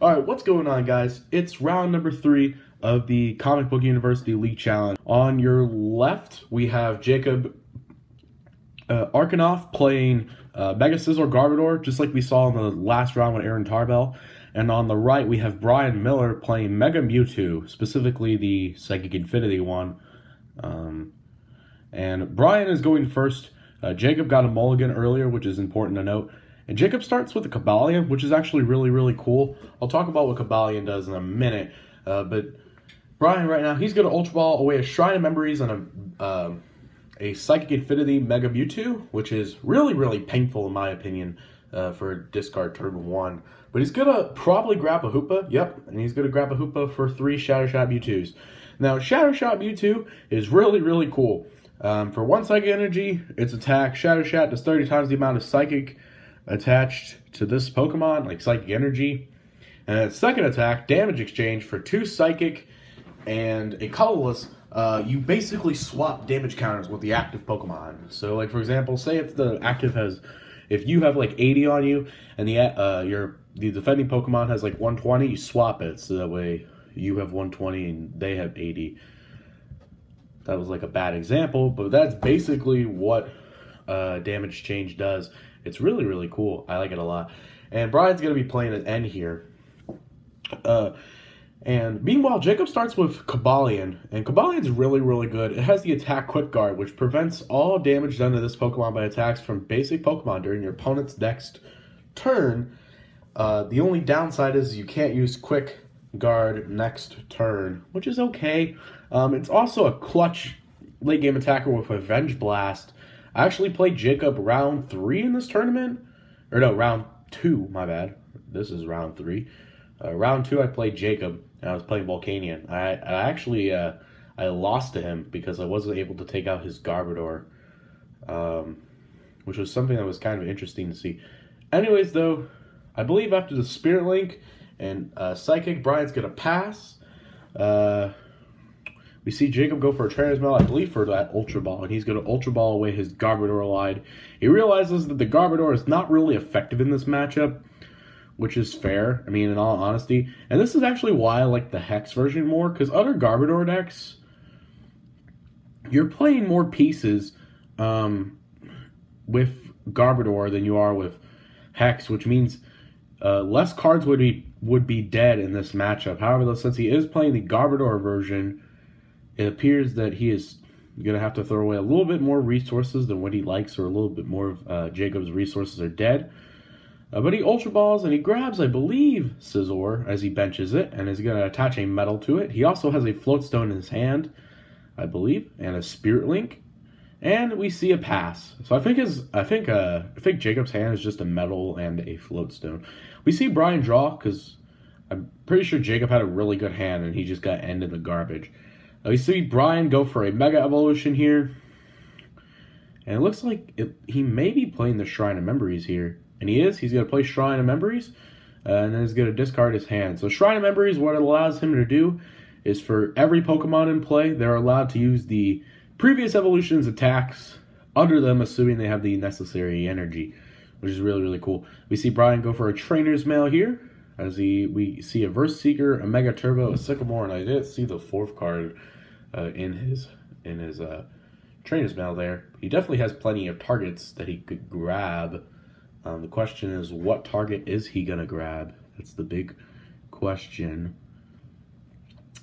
All right, what's going on, guys? It's round number three of the Comic Book University League Challenge. On your left, we have Jacob uh, Arkanoff playing uh, Mega Scizor Garbodor, just like we saw in the last round with Aaron Tarbell. And on the right, we have Brian Miller playing Mega Mewtwo, specifically the Psychic Infinity one. Um, and Brian is going first. Uh, Jacob got a mulligan earlier, which is important to note. And Jacob starts with a Cobalion, which is actually really, really cool. I'll talk about what Cobalion does in a minute. Uh, but Brian, right now, he's going to Ultra Ball away a Shrine of Memories and a, uh, a Psychic Infinity Mega Mewtwo, which is really, really painful in my opinion uh, for a discard turn one. But he's going to probably grab a Hoopa, yep, and he's going to grab a Hoopa for three Shadow Shot Mewtwo's. Now, Shadow Shot Mewtwo is really, really cool. Um, for one Psychic Energy, its attack, Shadow Shot does 30 times the amount of Psychic attached to this Pokemon, like Psychic Energy. And its second attack, Damage Exchange, for two Psychic and a Colorless, uh, you basically swap damage counters with the active Pokemon. So, like for example, say if the active has, if you have like 80 on you, and the uh, your the defending Pokemon has like 120, you swap it so that way you have 120 and they have 80. That was like a bad example, but that's basically what uh, damage change does. It's really, really cool. I like it a lot. And Brian's going to be playing an N here. Uh, and meanwhile, Jacob starts with Cobalion, and Cobalion's really, really good. It has the attack quick guard, which prevents all damage done to this Pokemon by attacks from basic Pokemon during your opponent's next turn. Uh, the only downside is you can't use quick guard next turn, which is okay. Um, it's also a clutch late game attacker with Revenge Blast. I actually played Jacob round three in this tournament. Or no, round two, my bad. This is round three. Uh, round two, I played Jacob, and I was playing Volcanion. I, I actually uh, I lost to him because I wasn't able to take out his Garbodor, um, which was something that was kind of interesting to see. Anyways, though, I believe after the Spirit Link and uh, Psychic, Brian's gonna pass. Uh, we see Jacob go for a Trainer's Mail, I believe, for that Ultra Ball, and he's going to Ultra Ball away his Garbodor line. He realizes that the Garbodor is not really effective in this matchup, which is fair, I mean, in all honesty. And this is actually why I like the Hex version more, because other Garbodor decks, you're playing more pieces um, with Garbodor than you are with Hex, which means uh, less cards would be would be dead in this matchup. However, since he is playing the Garbodor version, it appears that he is going to have to throw away a little bit more resources than what he likes, or a little bit more of uh, Jacob's resources are dead. Uh, but he Ultra Balls and he grabs, I believe, Scizor as he benches it, and is going to attach a metal to it. He also has a Float Stone in his hand, I believe, and a Spirit Link. And we see a pass. So I think his, I think, uh, I think Jacob's hand is just a metal and a float stone. We see Brian draw because I'm pretty sure Jacob had a really good hand and he just got end in the garbage. Uh, we see Brian go for a Mega Evolution here. And it looks like it, he may be playing the Shrine of Memories here. And he is. He's going to play Shrine of Memories. Uh, and then he's going to discard his hand. So Shrine of Memories, what it allows him to do is for every Pokemon in play, they're allowed to use the previous evolution's attacks under them, assuming they have the necessary energy, which is really, really cool. We see Brian go for a Trainer's Mail here. As he, we see a VS Seeker, a Mega Turbo, a Sycamore, and I didn't see the fourth card uh, in his in his uh, trainer's mail there. He definitely has plenty of targets that he could grab. Um, the question is, what target is he gonna grab? That's the big question.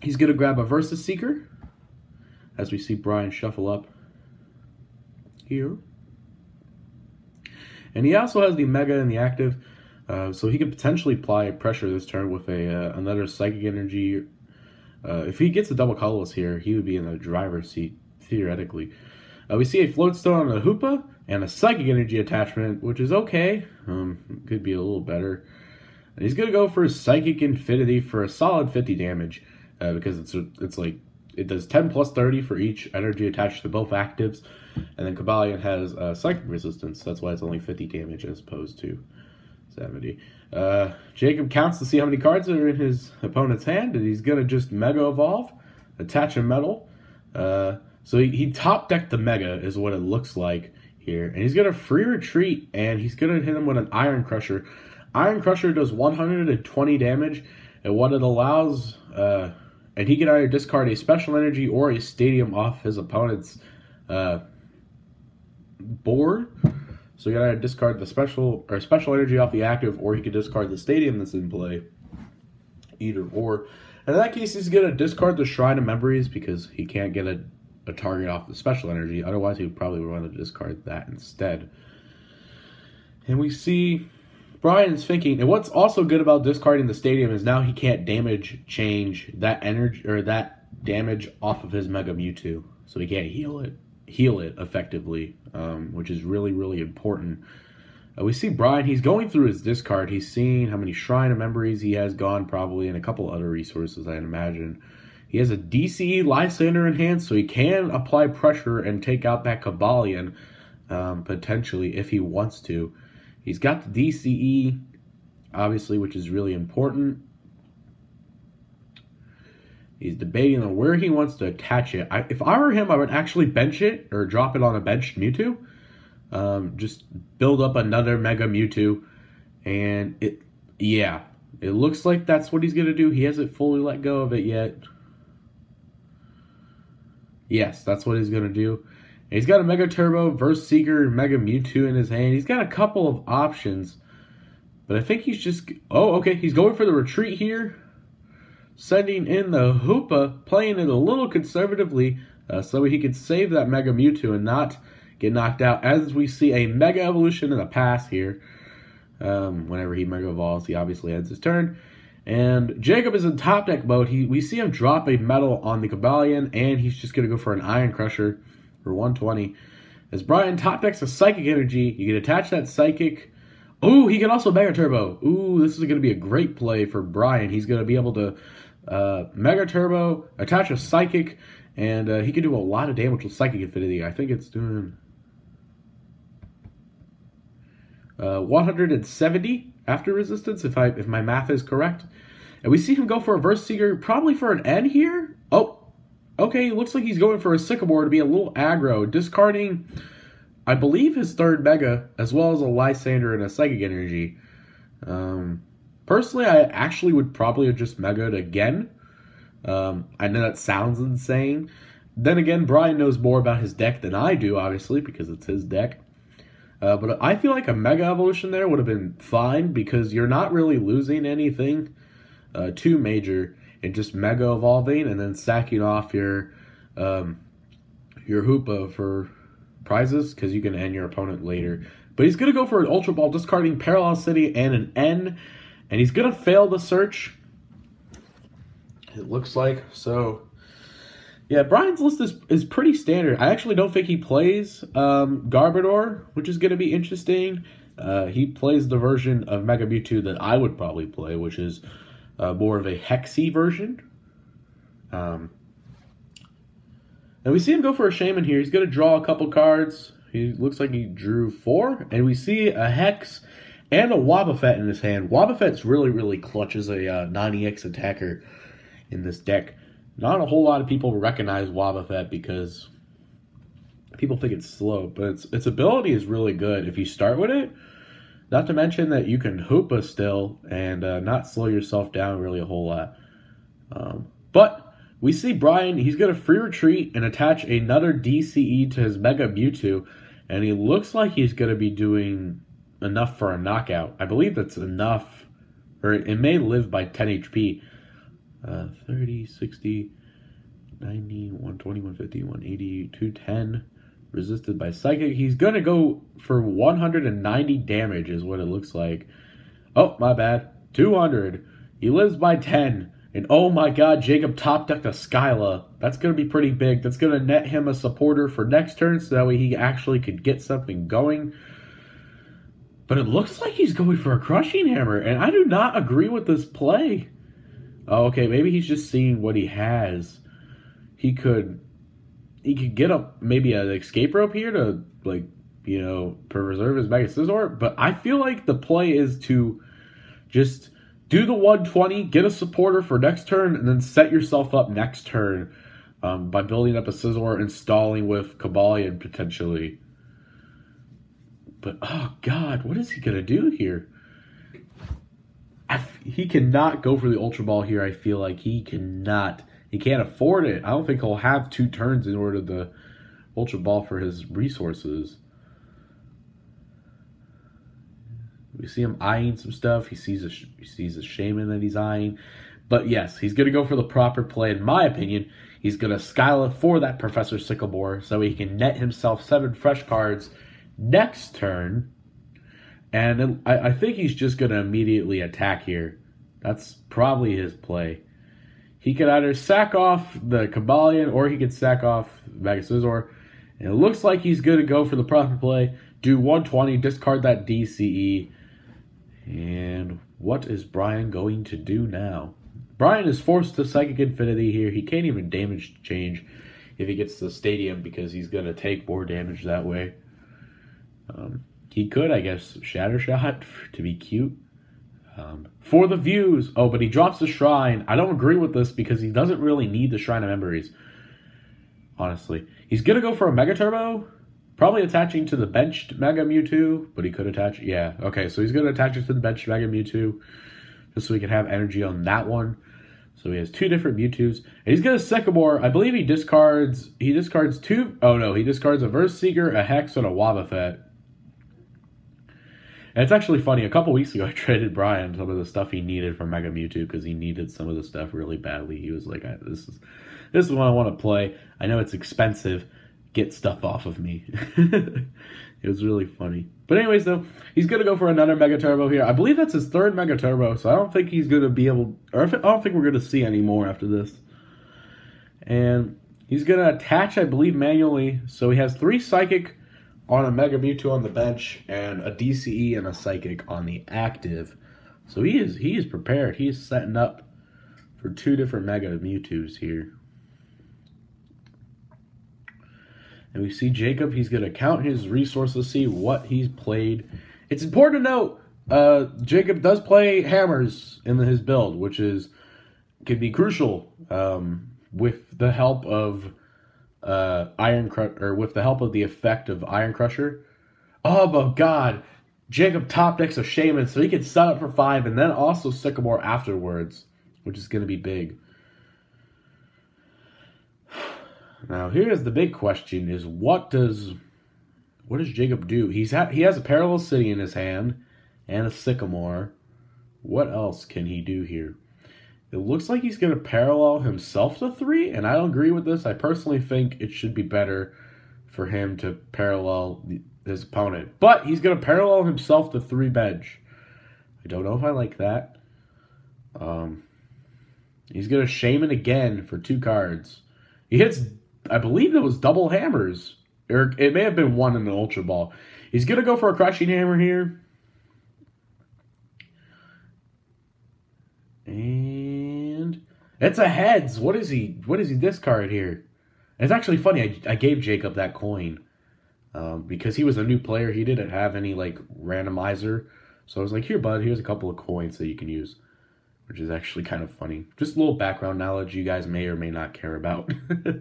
He's gonna grab a VS Seeker, as we see Brian shuffle up here. And he also has the Mega and the Active. Uh, so he could potentially apply pressure this turn with a uh, another psychic energy. Uh, if he gets a double colorless here, he would be in the driver's seat theoretically. Uh, we see a float stone on a Hoopa and a psychic energy attachment, which is okay. Um, could be a little better. And he's gonna go for a psychic infinity for a solid 50 damage uh, because it's it's like it does 10 plus 30 for each energy attached to both actives, and then Cobalion has psychic resistance. That's why it's only 50 damage as opposed to 70. Uh, Jacob counts to see how many cards are in his opponent's hand, and he's going to just Mega Evolve, attach a metal. Uh, so he, he top decked the Mega, is what it looks like here. And he's going to free retreat, and he's going to hit him with an Iron Crusher. Iron Crusher does 120 damage, and what it allows, uh, and he can either discard a special energy or a stadium off his opponent's uh, board. So you gotta discard the special or special energy off the active, or he could discard the stadium that's in play. Either or. And in that case, he's gonna discard the Shrine of Memories because he can't get a, a target off the special energy. Otherwise, he would probably want to discard that instead. And we see Brian's thinking, and what's also good about discarding the stadium is now he can't damage change that energy or that damage off of his Mega Mewtwo, so he can't heal it heal it effectively, um, which is really, really important. Uh, we see Brian, he's going through his discard. He's seeing how many Shrine of Memories he has gone, probably, and a couple other resources, I imagine. He has a DCE Lysandre in hand, so he can apply pressure and take out that Cobalion, um, potentially, if he wants to. He's got the DCE, obviously, which is really important. He's debating on where he wants to attach it. I, if I were him, I would actually bench it or drop it on a benched Mewtwo. Um, just build up another Mega Mewtwo. And it, yeah, it looks like that's what he's going to do. He hasn't fully let go of it yet. Yes, that's what he's going to do. And he's got a Mega Turbo, VS Seeker, Mega Mewtwo in his hand. He's got a couple of options. But I think he's just... Oh, okay. He's going for the retreat here sending in the Hoopa, playing it a little conservatively uh, so he could save that Mega Mewtwo and not get knocked out. As we see a Mega Evolution in the pass here. Um, whenever he Mega Evolves, he obviously ends his turn. And Jacob is in top deck mode. He We see him drop a Metal on the Cobalion, and he's just going to go for an Iron Crusher for 120. As Brian top decks a Psychic Energy, you can attach that Psychic. Ooh, he can also Mega Turbo. Ooh, this is going to be a great play for Brian. He's going to be able to uh, Mega Turbo, attach a Psychic, and uh, he can do a lot of damage with Psychic Infinity. I think it's doing uh, 170 after resistance, if I if my math is correct. And we see him go for a VS Seeker, probably for an N here. Oh, okay, looks like he's going for a Sycamore to be a little aggro, discarding, I believe, his third Mega, as well as a Lysandre and a Psychic Energy. Um, Personally, I actually would probably have just megaed again. Um, I know that sounds insane. Then again, Brian knows more about his deck than I do, obviously, because it's his deck. Uh, but I feel like a Mega Evolution there would have been fine because you're not really losing anything uh, too major in just Mega Evolving and then sacking off your um, your Hoopa for prizes because you can end your opponent later. But he's going to go for an Ultra Ball, discarding Parallel City and an N and he's going to fail the search. It looks like. So, yeah, Brian's list is, is pretty standard. I actually don't think he plays um, Garbodor, which is going to be interesting. Uh, he plays the version of Mega Mewtwo that I would probably play, which is uh, more of a Hexy version. Um, and we see him go for a Shaymin here. He's going to draw a couple cards. He looks like he drew four. And we see a Hex and a Wobbuffet in his hand. Wobbuffet's really, really clutch as a uh, non-EX attacker in this deck. Not a whole lot of people recognize Wobbuffet because people think it's slow, but its its ability is really good if you start with it. Not to mention that you can Hoopa still and uh, not slow yourself down really a whole lot. Um, but we see Brian, he's going to free retreat and attach another DCE to his Mega Mewtwo, and he looks like he's going to be doing enough for a knockout. I believe that's enough, or it may live by 10 HP. Uh, 30, 60, 90, 120, 150, 180, 210. Resisted by Psychic. He's going to go for 190 damage, is what it looks like. Oh, my bad. 200. He lives by 10. And oh my god, Jacob top decked a Skyla. That's going to be pretty big. That's going to net him a supporter for next turn so that way he actually could get something going but it looks like he's going for a crushing hammer, and I do not agree with this play. Oh, okay, maybe he's just seeing what he has. He could he could get up maybe an escape rope here to like you know preserve his Mega Scizor, but I feel like the play is to just do the 120, get a supporter for next turn, and then set yourself up next turn um, by building up a Scizor and stalling with Cobalion potentially. But oh god, what is he gonna do here? he cannot go for the Ultra Ball here. I feel like he cannot. He can't afford it. I don't think he'll have two turns in order to Ultra Ball for his resources. We see him eyeing some stuff. He sees a he sees a Shaymin that he's eyeing. But yes, he's going to go for the proper play. In my opinion, he's going to Skyla for that Professor Sycamore so he can net himself seven fresh cards next turn. And I, I think he's just going to immediately attack here. That's probably his play. He could either sack off the Cobalion or he could sack off Scizor. And it looks like he's going to go for the proper play. Do 120, discard that DCE. And what is Brian going to do now? Brian is forced to Psychic Infinity here. He can't even damage change if he gets the stadium because he's going to take more damage that way. Um, he could, I guess, Shadow Shot to be cute. Um, for the views. Oh, but he drops the Shrine. I don't agree with this because he doesn't really need the Shrine of Memories. Honestly. He's to go for a Mega Turbo. Probably attaching to the benched Mega Mewtwo, but he could attach. Yeah, okay, so he's to attach it to the benched Mega Mewtwo just so he can have energy on that one. So he has two different Mewtwo's. And he's to Sycamore. I believe he discards. He discards two. Oh no, he discards a VS Seeker, a Hex, and a Wobbuffet. And it's actually funny. A couple weeks ago, I traded Brian some of the stuff he needed from Mega Mewtwo because he needed some of the stuff really badly. He was like, "This is, this is what I want to play. I know it's expensive. Get stuff off of me." it was really funny. But anyways, though, he's gonna go for another Mega Turbo here. I believe that's his third Mega Turbo, so I don't think he's gonna be able, or I don't think we're gonna see any more after this. And he's gonna attach, I believe, manually. So he has three Psychic on a Mega Mewtwo on the bench and a DCE and a Psychic on the active. So he is he is prepared. He is setting up for two different Mega Mewtwo's here. And we see Jacob, he's going to count his resources, see what he's played. It's important to note, uh, Jacob does play hammers in his build, which is could be crucial um, with the help of uh, Iron Crush or with the help of the effect of Iron Crusher. Oh my God, Jacob top decks a Shaymin so he can set up for five and then also Sycamore afterwards, which is going to be big. Now here's the big question: Is what does what does Jacob do? He's ha- he has a parallel city in his hand and a sycamore. What else can he do here? It looks like he's going to parallel himself to three, and I don't agree with this. I personally think it should be better for him to parallel his opponent, but he's going to parallel himself to three bench. I don't know if I like that. Um, he's going to Shaymin again for two cards. He hits I believe it was double hammers. Or it may have been one in the Ultra Ball. He's going to go for a crushing hammer here. And it's a heads. What is he? What is he discard here? it's actually funny. I, I gave Jacob that coin um, because he was a new player. He didn't have any like randomizer, so I was like, "Here, bud. Here's a couple of coins that you can use," which is actually kind of funny. Just a little background knowledge you guys may or may not care about.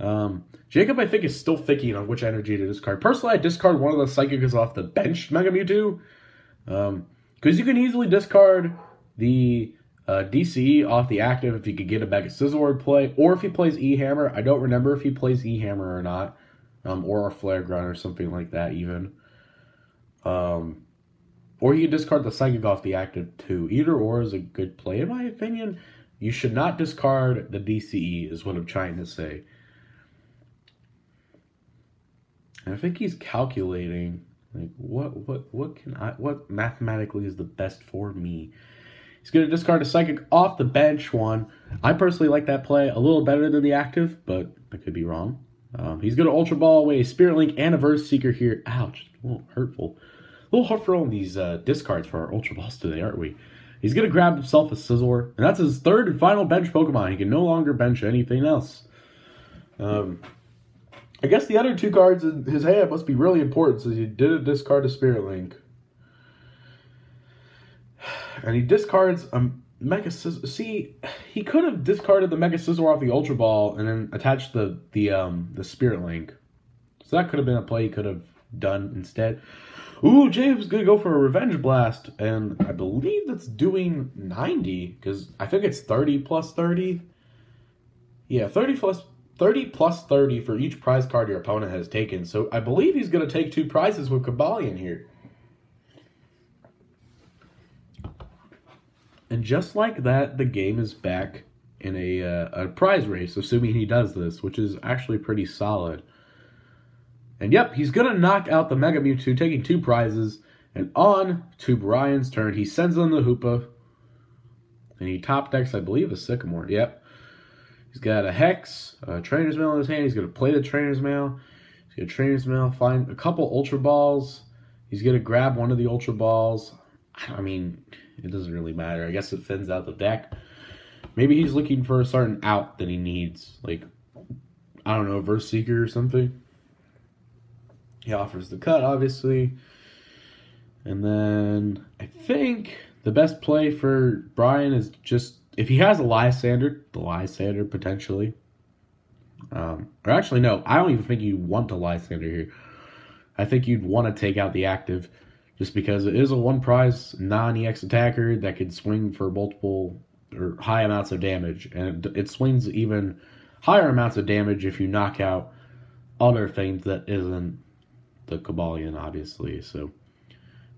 Um, Jacob, I think, is still thinking on which energy to discard. Personally, I discard one of the Psychics off the bench Mega Mewtwo. Because um, you can easily discard the uh, DCE off the active if you could get a Mega Scizor play, or if he plays E Hammer. I don't remember if he plays E Hammer or not, um, or a Flare Grunt or something like that, even. Um, or you can discard the Psychic off the active too. Either or is a good play, in my opinion. You should not discard the DCE, is what I'm trying to say. And I think he's calculating like what what what can I what mathematically is the best for me. He's going to discard a psychic off the bench one. I personally like that play a little better than the active, but I could be wrong. Um, he's going to Ultra Ball away Spirit Link and a VS Seeker here. Ouch, a little hurtful. A little hurtful on these uh, discards for our Ultra Balls today, aren't we? He's going to grab himself a Scizor, and that's his third and final bench Pokemon. He can no longer bench anything else. Um, I guess the other two cards in his hand must be really important since he didn't discard a Spirit Link. And he discards a Mega Scizor. See, he could have discarded the Mega Scizor off the Ultra Ball and then attached the the um the Spirit Link. So that could have been a play he could have done instead. Ooh, James gonna go for a revenge blast, and I believe that's doing ninety because I think it's thirty plus thirty. Yeah, thirty plus thirty plus thirty for each prize card your opponent has taken. So I believe he's gonna take two prizes with Cobalion here. And just like that, the game is back in a uh, a prize race, assuming he does this, which is actually pretty solid. And yep, he's going to knock out the Mega Mewtwo, taking two prizes. And on to Brian's turn, he sends in the Hoopa. And he top decks, I believe, a Sycamore. Yep. He's got a Hex, a Trainer's Mail in his hand. He's going to play the Trainer's Mail. He's going to Trainer's Mail, find a couple Ultra Balls. He's going to grab one of the Ultra Balls. I mean, it doesn't really matter. I guess it thins out the deck. Maybe he's looking for a certain out that he needs. Like, I don't know, VS Seeker or something. He offers the cut, obviously. And then I think the best play for Brian is just if he has a Lysandre, the Lysandre potentially. Um, or actually, no, I don't even think you want a Lysandre here. I think you'd want to take out the active just because it is a one prize non EX attacker that could swing for multiple or high amounts of damage. And it, swings even higher amounts of damage if you knock out other things that isn't the Cobalion, obviously. So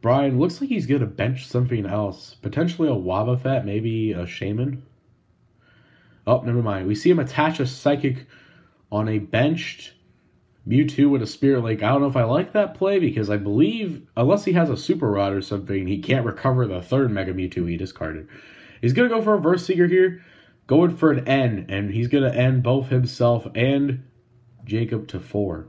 Brian looks like he's going to bench something else. Potentially a Wobbuffet, maybe a Shaymin. Oh, never mind. We see him attach a Psychic on a benched Mewtwo with a Spirit Link. I don't know if I like that play because I believe, unless he has a Super Rod or something, he can't recover the third Mega Mewtwo he discarded. He's going to go for a VS Seeker here, going for an N, and he's going to end both himself and Jacob to four.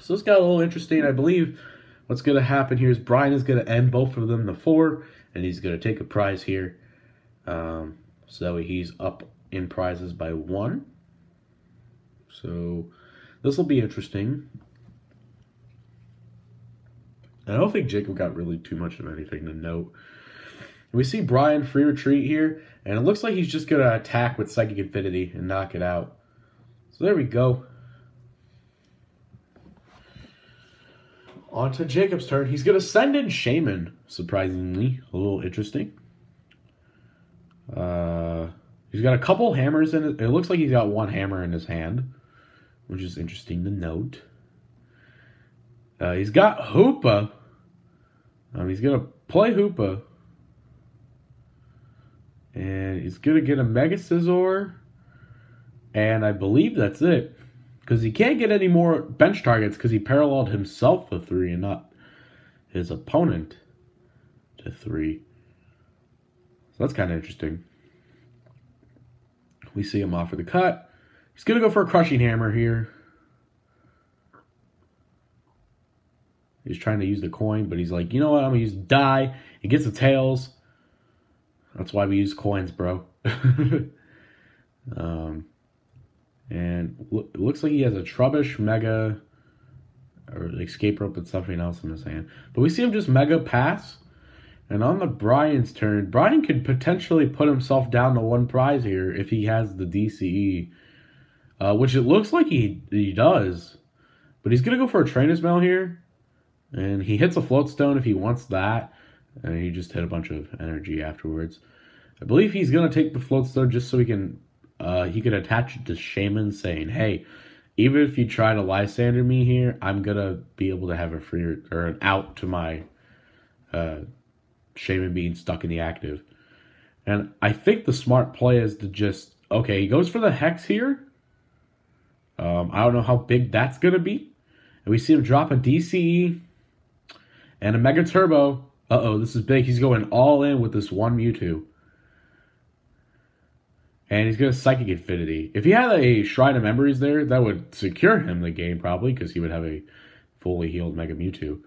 So this got a little interesting. I believe what's going to happen here is Brian is going to end both of them to four, and he's going to take a prize here. Um, so he's up in prizes by one. So this will be interesting. I don't think Jacob got really too much of anything to note. We see Brian free retreat here, and it looks like he's just going to attack with Psychic Infinity and knock it out. So there we go. On to Jacob's turn. He's going to send in Shaymin, surprisingly. A little interesting. Uh, he's got a couple hammers in it. It looks like he's got one hammer in his hand, which is interesting to note. Uh, he's got Hoopa. Um, he's going to play Hoopa. And he's going to get a Mega Scizor. And I believe that's it because he can't get any more bench targets because he paralleled himself to three and not his opponent to three. So that's kind of interesting. We see him offer the cut. He's going to go for a crushing hammer here. He's trying to use the coin, but he's like, you know what? I'm going to use die. He gets the tails. That's why we use coins, bro. um, and it looks like he has a Trubbish Mega or Escape Rope and something else in his hand. But we see him just Mega Pass. And on the Brian's turn, Brian could potentially put himself down to one prize here if he has the DCE. Uh, which it looks like he, he does. But he's to go for a Trainer's Mail here. And he hits a Float Stone if he wants that. And he just hit a bunch of energy afterwards. I believe he's to take the Float Stone just so he can uh, he could attach it to Shaymin, saying, hey, even if you try to Lysandre me here, I'm gonna be able to have a free or an out to my uh, Shaymin being stuck in the active. And I think the smart play is to just okay, he goes for the hex here. Um, I don't know how big that's gonna be. And we see him drop a DCE and a Mega Turbo. Uh oh, this is big. He's going all in with this one Mewtwo and he's going to Psychic Infinity. If he had a Shrine of Memories there, that would secure him the game probably because he would have a fully healed Mega Mewtwo.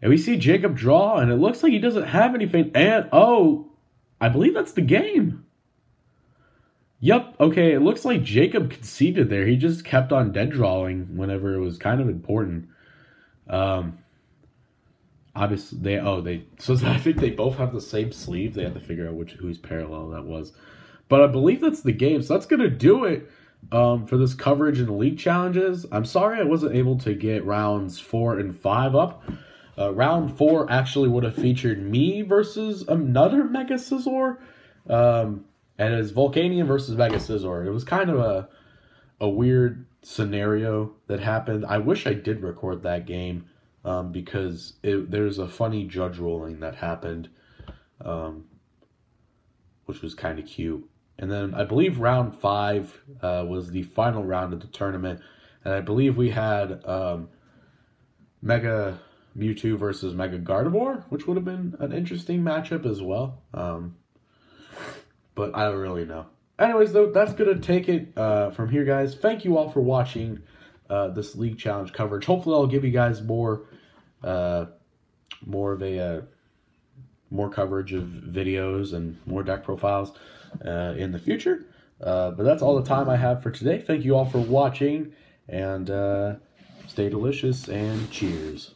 And we see Jacob draw, and it looks like he doesn't have anything. And oh, I believe that's the game. Yep. Okay. It looks like Jacob conceded there. He just kept on dead drawing whenever it was kind of important. Um. Obviously, they oh they so I think they both have the same sleeve. They had to figure out which whose parallel that was. But I believe that's the game. So that's to do it um, for this coverage in the league challenges. I'm sorry I wasn't able to get rounds four and five up. Uh, round four actually would have featured me versus another Mega Scizor, um, and it's Volcanion versus Mega Scizor. It was kind of a a weird scenario that happened. I wish I did record that game um, because it, there's a funny judge ruling that happened, um, which was kind of cute. And then I believe round five uh, was the final round of the tournament, and I believe we had um, Mega Mewtwo versus Mega Gardevoir, which would have been an interesting matchup as well. Um, but I don't really know. Anyways, though, that's gonna take it uh, from here, guys. Thank you all for watching uh, this league challenge coverage. Hopefully, I'll give you guys more, uh, more of a uh, more coverage of videos and more deck profiles uh, in the future. Uh, but that's all the time I have for today. Thank you all for watching, and stay delicious and cheers.